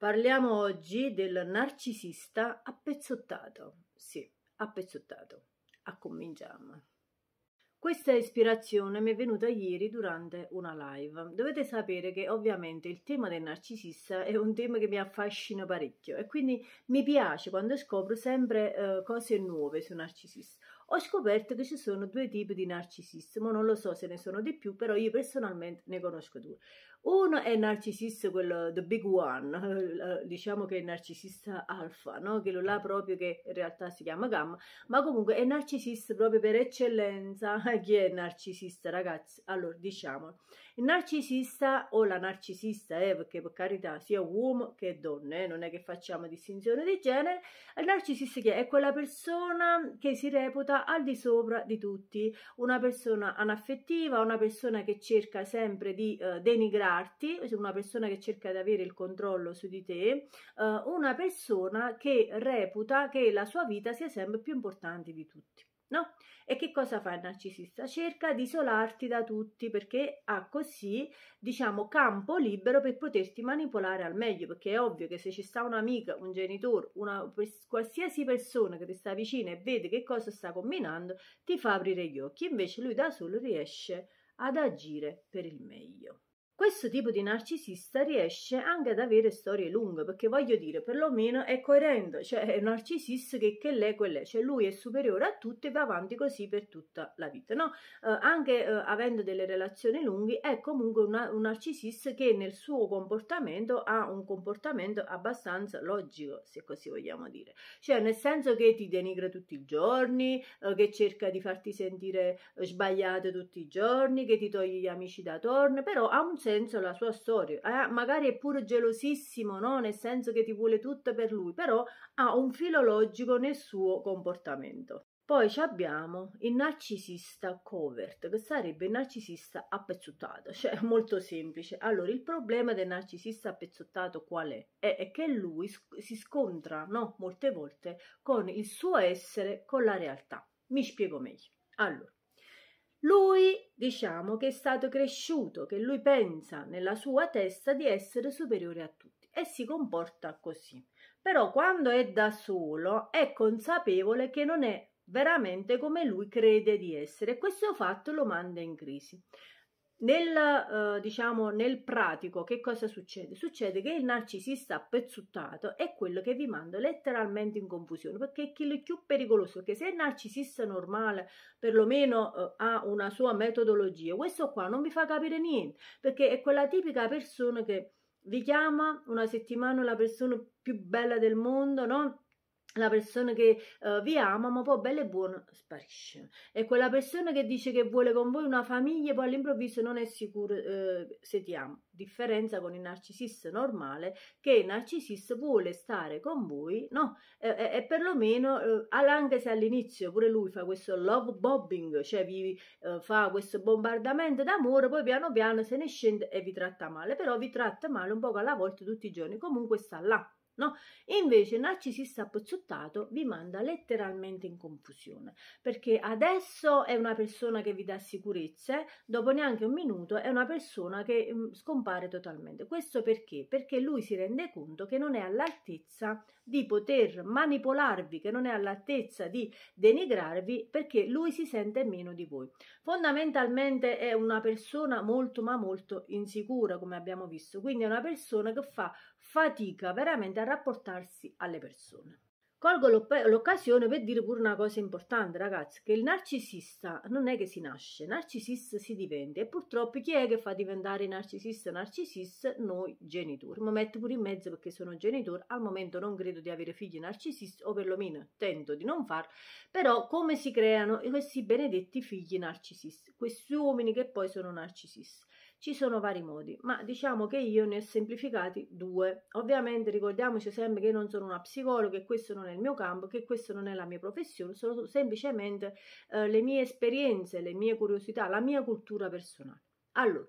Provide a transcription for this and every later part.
Parliamo oggi del narcisista appezzottato. Sì, appezzottato. Accominciamo. Questa ispirazione mi è venuta ieri durante una live. Dovete sapere che ovviamente il tema del narcisista è un tema che mi affascina parecchio e quindi mi piace quando scopro sempre eh, cose nuove su narcisista. Ho scoperto che ci sono due tipi di narcisisti, ma non lo so se ne sono di più, però io personalmente ne conosco due. Uno è il narcisista, quello the big one, eh, diciamo che è il narcisista alfa, no? quello là proprio che in realtà si chiama gamma, ma comunque è narcisista proprio per eccellenza. Chi è il narcisista, ragazzi? Allora, diciamo, il narcisista o la narcisista, eh, perché per carità sia uomo che donna, eh, non è che facciamo distinzione di genere, il narcisista che è quella persona che si reputa al di sopra di tutti, una persona anaffettiva, una persona che cerca sempre di eh, denigrare controllarti, una persona che cerca di avere il controllo su di te, uh, una persona che reputa che la sua vita sia sempre più importante di tutti. No? E che cosa fa il narcisista? Cerca di isolarti da tutti perché ha così, diciamo, campo libero per poterti manipolare al meglio, perché è ovvio che se ci sta un'amica, un genitore, una qualsiasi persona che ti sta vicino e vede che cosa sta combinando, ti fa aprire gli occhi, invece lui da solo riesce ad agire per il meglio. Questo tipo di narcisista riesce anche ad avere storie lunghe, perché voglio dire, perlomeno è coerente, cioè è un narcisista che, che lei quell'è, cioè lui è superiore a tutti e va avanti così per tutta la vita, no? Eh, anche eh, avendo delle relazioni lunghe è comunque una, un narcisista che nel suo comportamento ha un comportamento abbastanza logico, se così vogliamo dire, cioè nel senso che ti denigra tutti i giorni, eh, che cerca di farti sentire sbagliato tutti i giorni, che ti toglie gli amici da torno, però ha un senso senso la sua storia. Eh, magari è pure gelosissimo, no? nel senso che ti vuole tutto per lui, però ha un filo logico nel suo comportamento. Poi abbiamo il narcisista covert, che sarebbe il narcisista appezzottato, cioè molto semplice. Allora, il problema del narcisista appezzottato qual è? È, che lui si scontra, no, molte volte con il suo essere, con la realtà. Mi spiego meglio. Allora, lui, diciamo che è stato cresciuto, che lui pensa nella sua testa di essere superiore a tutti e si comporta così. Però quando è da solo è consapevole che non è veramente come lui crede di essere e questo fatto lo manda in crisi. Nel, eh, diciamo, nel pratico, che cosa succede? Succede che il narcisista pezzuttato è quello che vi manda letteralmente in confusione, perché è il più pericoloso, perché se il narcisista normale perlomeno eh, ha una sua metodologia, questo qua non vi fa capire niente, perché è quella tipica persona che vi chiama una settimana la persona più bella del mondo, no? La persona che uh, vi ama, ma poi bella e buona sparisce. E quella persona che dice che vuole con voi una famiglia, poi all'improvviso non è sicuro uh, se ti ama. Differenza con il narcisista normale, che il narcisista vuole stare con voi, no? E, e perlomeno, uh, anche se all'inizio pure lui fa questo love bobbing, cioè vi fa questo bombardamento d'amore, poi piano piano se ne scende e vi tratta male, però vi tratta male un po' alla volta tutti i giorni, comunque sta là no? Invece il narcisista pozzottato vi manda letteralmente in confusione, perché adesso è una persona che vi dà sicurezze, dopo neanche un minuto è una persona che mm, scompare totalmente. Questo perché? Perché lui si rende conto che non è all'altezza di poter manipolarvi, che non è all'altezza di denigrarvi, perché lui si sente meno di voi. Fondamentalmente è una persona molto ma molto insicura, come abbiamo visto, quindi è una persona che fa fatica veramente a rapportarsi alle persone. Colgo l'occasione per dire pure una cosa importante, ragazzi, che il narcisista non è che si nasce, narcisista si diventa e purtroppo chi è che fa diventare narcisista narcisista? Noi genitori. Mi metto pure in mezzo perché sono genitori, al momento non credo di avere figli narcisisti o perlomeno tento di non far, però come si creano questi benedetti figli narcisisti, questi uomini che poi sono narcisisti? Ci sono vari modi, ma diciamo che io ne ho semplificati due. Ovviamente ricordiamoci sempre che non sono una psicologa, che questo non è il mio campo, che questo non è la mia professione, sono semplicemente eh, le mie esperienze, le mie curiosità, la mia cultura personale. Allora,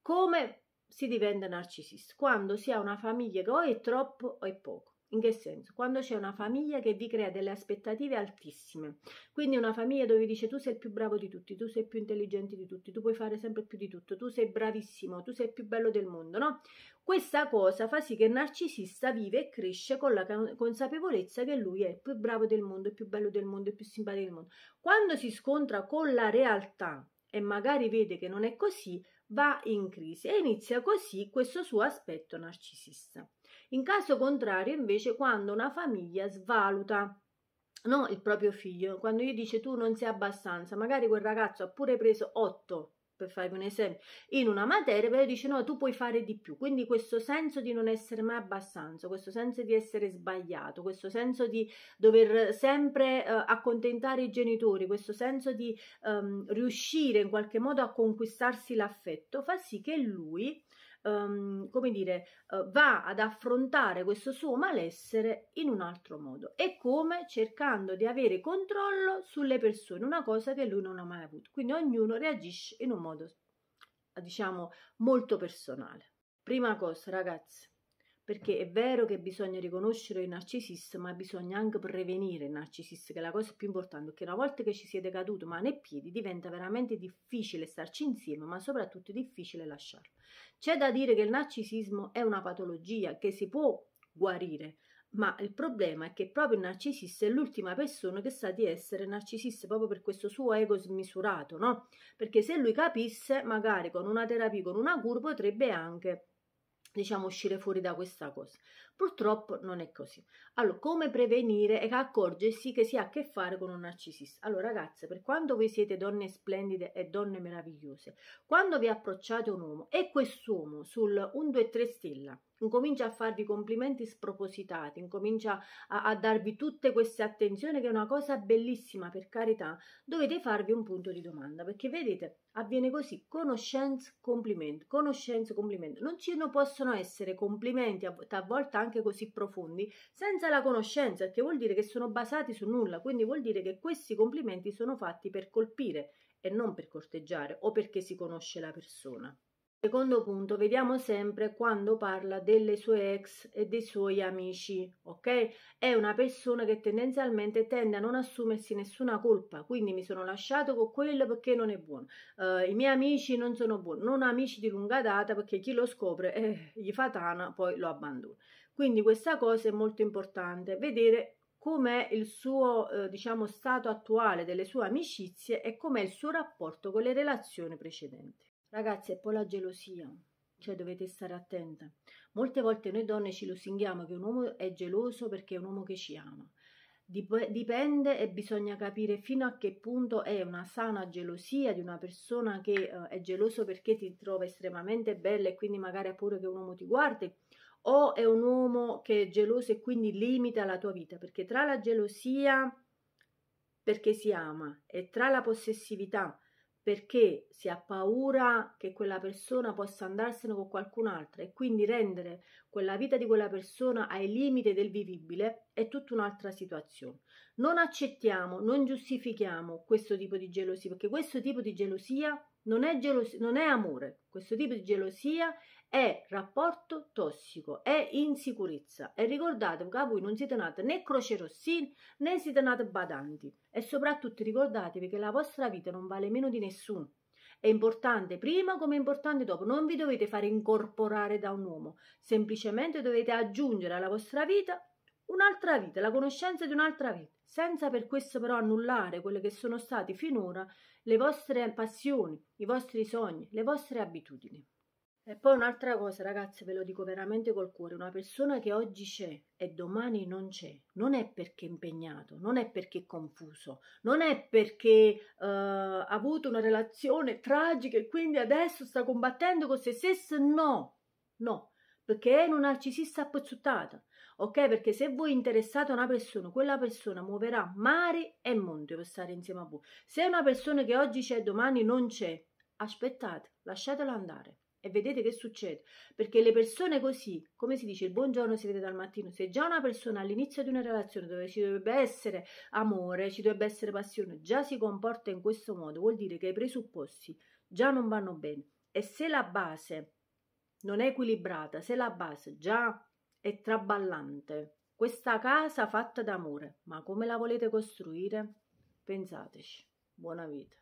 come si diventa narcisista? Quando si ha una famiglia che o è troppo o è poco. In che senso? Quando c'è una famiglia che vi crea delle aspettative altissime, quindi una famiglia dove dice tu sei il più bravo di tutti, tu sei più intelligente di tutti, tu puoi fare sempre più di tutto, tu sei bravissimo, tu sei il più bello del mondo, no? Questa cosa fa sì che il narcisista vive e cresce con la consapevolezza che lui è il più bravo del mondo, il più bello del mondo, il più simpatico del mondo. Quando si scontra con la realtà e magari vede che non è così, va in crisi e inizia così questo suo aspetto narcisista. In caso contrario, invece, quando una famiglia svaluta no, il proprio figlio, quando gli dice tu non sei abbastanza, magari quel ragazzo ha pure preso 8 per farvi un esempio, in una materia, però dice no, tu puoi fare di più. Quindi questo senso di non essere mai abbastanza, questo senso di essere sbagliato, questo senso di dover sempre uh, accontentare i genitori, questo senso di um, riuscire in qualche modo a conquistarsi l'affetto, fa sì che lui um, come dire, uh, va ad affrontare questo suo malessere in un altro modo e come cercando di avere controllo sulle persone, una cosa che lui non ha mai avuto. Quindi ognuno reagisce in un modo, diciamo, molto personale. Prima cosa, ragazzi, perché è vero che bisogna riconoscere i narcisisti, ma bisogna anche prevenire i narcisisti, che è la cosa più importante, perché una volta che ci siete caduto mano e piedi diventa veramente difficile starci insieme, ma soprattutto difficile lasciarlo. C'è da dire che il narcisismo è una patologia che si può guarire, ma il problema è che proprio il narcisista è l'ultima persona che sa di essere narcisista proprio per questo suo ego smisurato, no? Perché se lui capisse, magari con una terapia, con una cura, potrebbe anche diciamo uscire fuori da questa cosa. Purtroppo non è così. Allora, come prevenire e accorgersi che si ha a che fare con un narcisista? Allora, ragazze, per quanto voi siete donne splendide e donne meravigliose, quando vi approcciate un uomo e quest'uomo sul 1, 2, 3 stella incomincia a farvi complimenti spropositati, incomincia a, a, darvi tutte queste attenzioni che è una cosa bellissima per carità, dovete farvi un punto di domanda perché vedete avviene così conoscenza complimento conoscenza complimento. Non ci possono essere complimenti a volte anche così profondi senza la conoscenza perché vuol dire che sono basati su nulla quindi vuol dire che questi complimenti sono fatti per colpire e non per corteggiare o perché si conosce la persona Secondo punto, vediamo sempre quando parla delle sue ex e dei suoi amici, ok? È una persona che tendenzialmente tende a non assumersi nessuna colpa, quindi mi sono lasciato con quello perché non è buono. Uh, I miei amici non sono buoni, non amici di lunga data perché chi lo scopre eh, gli fa tana, poi lo abbandona. Quindi questa cosa è molto importante, vedere com'è il suo, eh, diciamo, stato attuale delle sue amicizie e com'è il suo rapporto con le relazioni precedenti. Ragazzi, e poi la gelosia, cioè dovete stare attenta. Molte volte noi donne ci lusinghiamo che un uomo è geloso perché è un uomo che ci ama. Dipende e bisogna capire fino a che punto è una sana gelosia di una persona che uh, è geloso perché ti trova estremamente bella e quindi magari ha paura che un uomo ti guardi, o è un uomo che è geloso e quindi limita la tua vita, perché tra la gelosia perché si ama e tra la possessività perché si ha paura che quella persona possa andarsene con qualcun'altra e quindi rendere quella vita di quella persona ai limiti del vivibile è tutta un'altra situazione. Non accettiamo, non giustifichiamo questo tipo di gelosia, perché questo tipo di gelosia non è, gelosia, non è amore, questo tipo di gelosia è rapporto tossico, è insicurezza. E ricordatevi che voi non siete nati né crocerossini né siete nati badanti. E soprattutto ricordatevi che la vostra vita non vale meno di nessuno. È importante prima come è importante dopo. Non vi dovete fare incorporare da un uomo, semplicemente dovete aggiungere alla vostra vita un'altra vita, la conoscenza di un'altra vita, senza per questo però annullare quelle che sono state finora le vostre passioni, i vostri sogni, le vostre abitudini. E poi un'altra cosa, ragazzi, ve lo dico veramente col cuore, una persona che oggi c'è e domani non c'è, non è perché è impegnato, non è perché è confuso, non è perché uh, ha avuto una relazione tragica e quindi adesso sta combattendo con se stesso, no, no, perché è una narcisista appezzuttata, ok? Perché se voi interessate a una persona, quella persona muoverà mari e monti per stare insieme a voi. Se è una persona che oggi c'è e domani non c'è, aspettate, lasciatelo andare e vedete che succede. Perché le persone così, come si dice, il buongiorno si vede dal mattino, se già una persona all'inizio di una relazione dove ci dovrebbe essere amore, ci dovrebbe essere passione, già si comporta in questo modo, vuol dire che i presupposti già non vanno bene. E se la base non è equilibrata, se la base già è traballante, questa casa fatta d'amore, ma come la volete costruire? Pensateci. Buona vita.